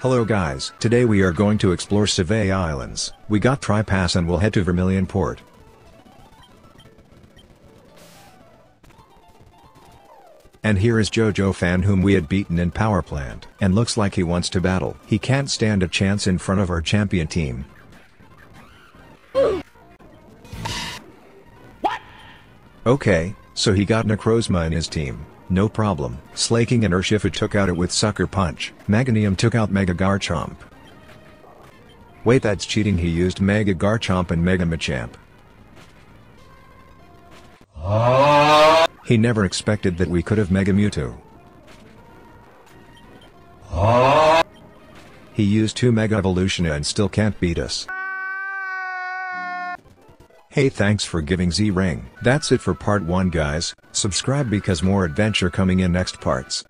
Hello guys, today we are going to explore Sevii Islands. We got Tri-Pass and we'll head to Vermilion Port. And here is Jojo Fan whom we had beaten in Power Plant. And looks like he wants to battle. He can't stand a chance in front of our champion team. What? Okay, so he got Necrozma in his team. No problem. Slaking and Urshifu took out it with Sucker Punch. Meganium took out Mega Garchomp. Wait that's cheating he used Mega Garchomp and Mega Machamp. He never expected that we could have Mega Mewtwo. He used two Mega Evolution and still can't beat us. Hey thanks for giving Z Ring. That's it for part 1 guys, subscribe because more adventure coming in next parts.